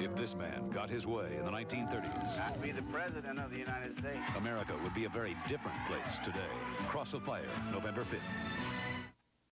If this man got his way in the 1930s, I'd be the president of the United States. America would be a very different place today. Cross of Fire, November 5th.